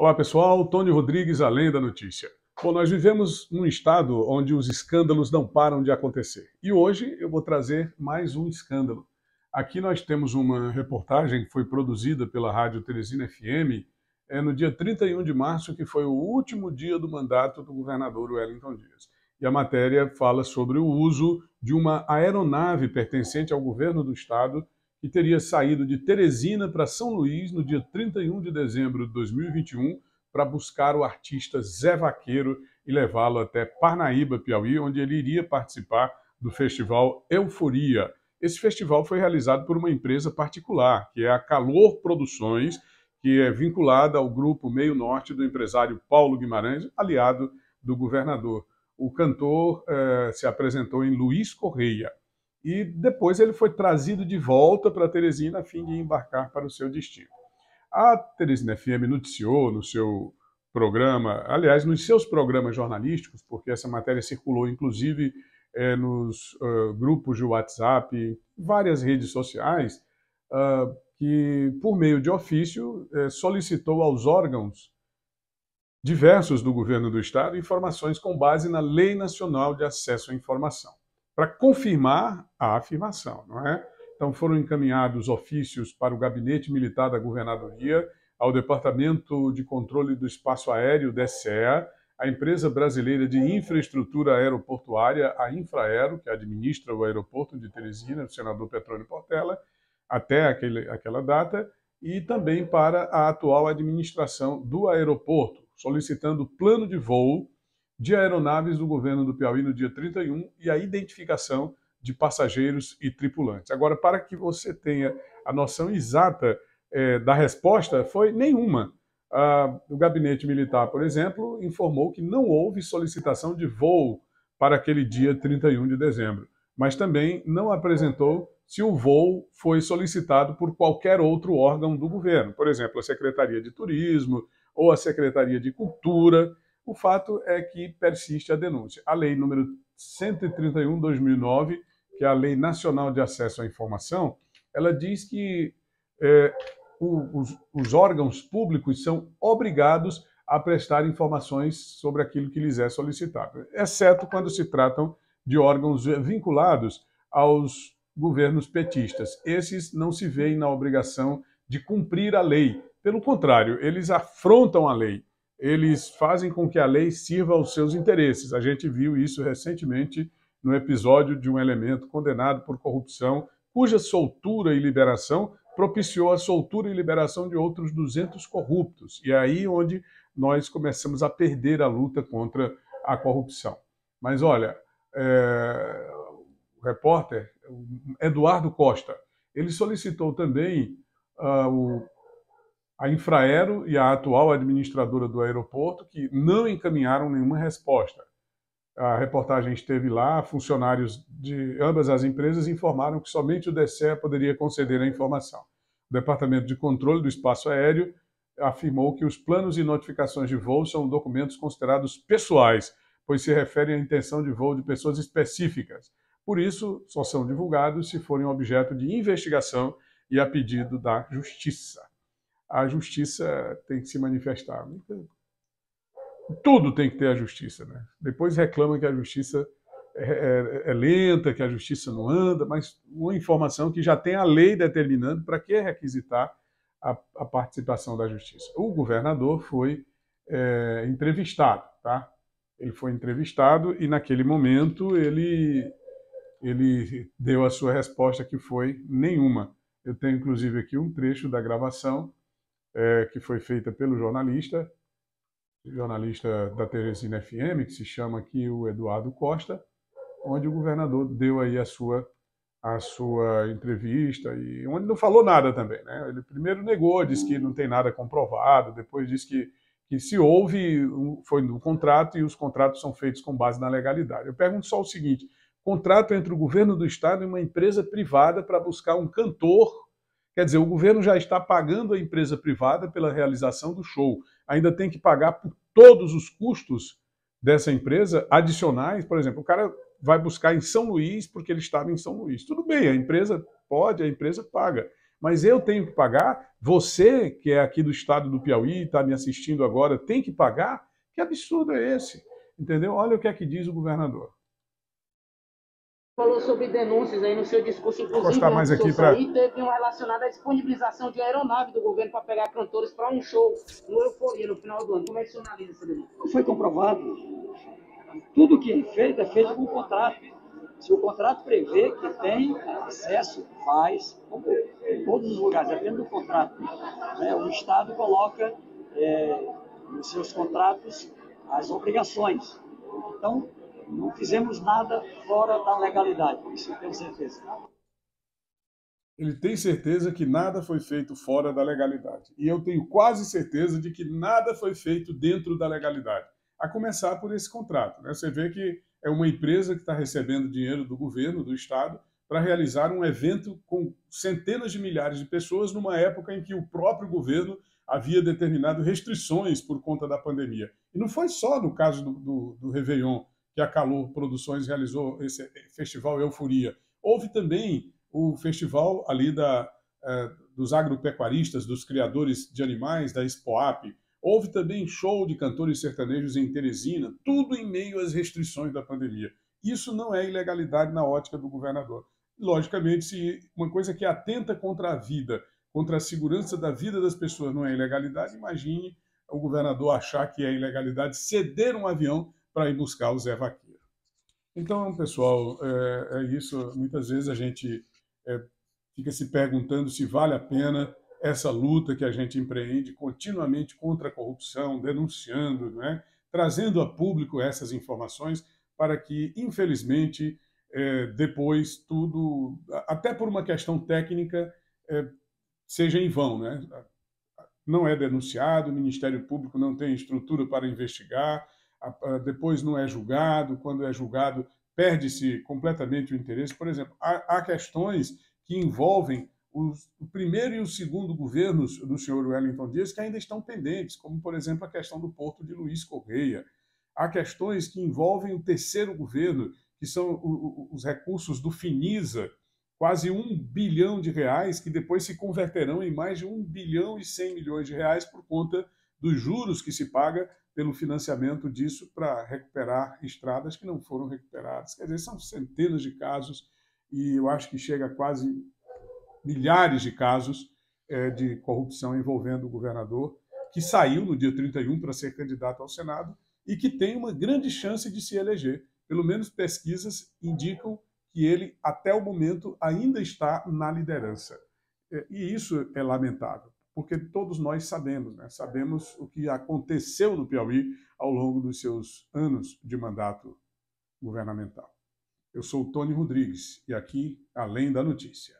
Olá pessoal, Tony Rodrigues, além da notícia. Bom, nós vivemos num estado onde os escândalos não param de acontecer. E hoje eu vou trazer mais um escândalo. Aqui nós temos uma reportagem que foi produzida pela Rádio Teresina FM é, no dia 31 de março, que foi o último dia do mandato do governador Wellington Dias. E a matéria fala sobre o uso de uma aeronave pertencente ao governo do estado que teria saído de Teresina para São Luís no dia 31 de dezembro de 2021 para buscar o artista Zé Vaqueiro e levá-lo até Parnaíba, Piauí, onde ele iria participar do festival Euforia. Esse festival foi realizado por uma empresa particular, que é a Calor Produções, que é vinculada ao grupo Meio Norte do empresário Paulo Guimarães, aliado do governador. O cantor eh, se apresentou em Luiz Correia e depois ele foi trazido de volta para Teresina a fim de embarcar para o seu destino. A Teresina FM noticiou no seu programa, aliás, nos seus programas jornalísticos, porque essa matéria circulou inclusive é, nos uh, grupos de WhatsApp, várias redes sociais, uh, que por meio de ofício uh, solicitou aos órgãos diversos do governo do estado informações com base na Lei Nacional de Acesso à Informação para confirmar a afirmação, não é? Então foram encaminhados ofícios para o Gabinete Militar da Governadoria, ao Departamento de Controle do Espaço Aéreo, DSEA, a Empresa Brasileira de Infraestrutura Aeroportuária, a Infraero, que administra o aeroporto de Teresina, o senador Petrônio Portela, até aquele, aquela data, e também para a atual administração do aeroporto, solicitando plano de voo de aeronaves do governo do Piauí no dia 31 e a identificação de passageiros e tripulantes. Agora, para que você tenha a noção exata é, da resposta, foi nenhuma. Ah, o gabinete militar, por exemplo, informou que não houve solicitação de voo para aquele dia 31 de dezembro, mas também não apresentou se o voo foi solicitado por qualquer outro órgão do governo, por exemplo, a Secretaria de Turismo ou a Secretaria de Cultura. O fato é que persiste a denúncia. A lei número 131/2009, que é a Lei Nacional de Acesso à Informação, ela diz que é, o, os, os órgãos públicos são obrigados a prestar informações sobre aquilo que lhes é solicitado, exceto quando se tratam de órgãos vinculados aos governos petistas. Esses não se veem na obrigação de cumprir a lei. Pelo contrário, eles afrontam a lei eles fazem com que a lei sirva aos seus interesses. A gente viu isso recentemente no episódio de um elemento condenado por corrupção, cuja soltura e liberação propiciou a soltura e liberação de outros 200 corruptos. E é aí onde nós começamos a perder a luta contra a corrupção. Mas olha, é, o repórter Eduardo Costa, ele solicitou também uh, o a Infraero e a atual administradora do aeroporto, que não encaminharam nenhuma resposta. A reportagem esteve lá, funcionários de ambas as empresas informaram que somente o DCE poderia conceder a informação. O Departamento de Controle do Espaço Aéreo afirmou que os planos e notificações de voo são documentos considerados pessoais, pois se referem à intenção de voo de pessoas específicas. Por isso, só são divulgados se forem objeto de investigação e a pedido da Justiça a justiça tem que se manifestar. Tudo tem que ter a justiça, né? Depois reclama que a justiça é, é, é lenta, que a justiça não anda, mas uma informação que já tem a lei determinando para que requisitar a, a, participação da justiça. O governador foi é, entrevistado, tá? Ele foi entrevistado e naquele momento ele ele deu a sua resposta que foi nenhuma. Eu tenho inclusive aqui um trecho da gravação é, que foi feita pelo jornalista, jornalista da Teresina FM, que se chama aqui o Eduardo Costa, onde o governador deu aí a sua a sua entrevista e onde não falou nada também, né? Ele primeiro negou, disse que não tem nada comprovado, depois disse que que se houve foi no contrato e os contratos são feitos com base na legalidade. Eu pergunto só o seguinte: contrato entre o governo do estado e uma empresa privada para buscar um cantor Quer dizer, o governo já está pagando a empresa privada pela realização do show. Ainda tem que pagar por todos os custos dessa empresa adicionais. Por exemplo, o cara vai buscar em São Luís porque ele estava em São Luís. Tudo bem, a empresa pode, a empresa paga. mas eu tenho que pagar? Você, que é aqui do estado do Piauí, está me assistindo agora, tem que pagar? Que absurdo é esse? Entendeu? Olha o que é que diz o governador. Falou sobre denúncias aí no seu discurso, inclusive, Vou mais aqui pra... aí, teve uma relacionada à disponibilização de aeronave do governo para pegar cantores para um show no Euforia no final do ano. Como é que você analisa essa denúncia? Foi comprovado. Tudo que é feito é feito com contrato. Se o contrato prevê que tem acesso, faz, como em todos os lugares, depende do contrato. Né? O Estado coloca é, nos seus contratos as obrigações. Então, não fizemos nada fora da legalidade, isso eu tenho certeza. Ele tem certeza que nada foi feito fora da legalidade. E eu tenho quase certeza de que nada foi feito dentro da legalidade. A começar por esse contrato. Né? Você vê que é uma empresa que está recebendo dinheiro do governo, do Estado, para realizar um evento com centenas de milhares de pessoas numa época em que o próprio governo havia determinado restrições por conta da pandemia. E não foi só no caso do, do, do Réveillon que a Calor Produções realizou esse festival Euforia. Houve também o festival ali da, eh, dos agropecuaristas, dos criadores de animais, da Expoap. Houve também show de cantores sertanejos em Teresina, tudo em meio às restrições da pandemia. Isso não é ilegalidade na ótica do governador. Logicamente, se uma coisa que atenta contra a vida, contra a segurança da vida das pessoas não é ilegalidade, imagine o governador achar que é ilegalidade ceder um avião para ir buscar o Zé Vaqueiro. Então, pessoal, é, é isso. Muitas vezes a gente é, fica se perguntando se vale a pena essa luta que a gente empreende continuamente contra a corrupção, denunciando, né? trazendo a público essas informações para que, infelizmente, é, depois tudo, até por uma questão técnica, é, seja em vão. Né? Não é denunciado, o Ministério Público não tem estrutura para investigar, depois não é julgado, quando é julgado perde-se completamente o interesse. Por exemplo, há, há questões que envolvem os, o primeiro e o segundo governos do senhor Wellington Dias que ainda estão pendentes, como, por exemplo, a questão do porto de Luiz Correia. Há questões que envolvem o terceiro governo, que são os recursos do Finisa, quase um bilhão de reais, que depois se converterão em mais de um bilhão e cem milhões de reais por conta dos juros que se paga pelo financiamento disso para recuperar estradas que não foram recuperadas. Quer dizer, são centenas de casos e eu acho que chega a quase milhares de casos é, de corrupção envolvendo o governador, que saiu no dia 31 para ser candidato ao Senado e que tem uma grande chance de se eleger. Pelo menos pesquisas indicam que ele, até o momento, ainda está na liderança. É, e isso é lamentável porque todos nós sabemos, né? sabemos o que aconteceu no Piauí ao longo dos seus anos de mandato governamental. Eu sou o Tony Rodrigues e aqui, além da notícia.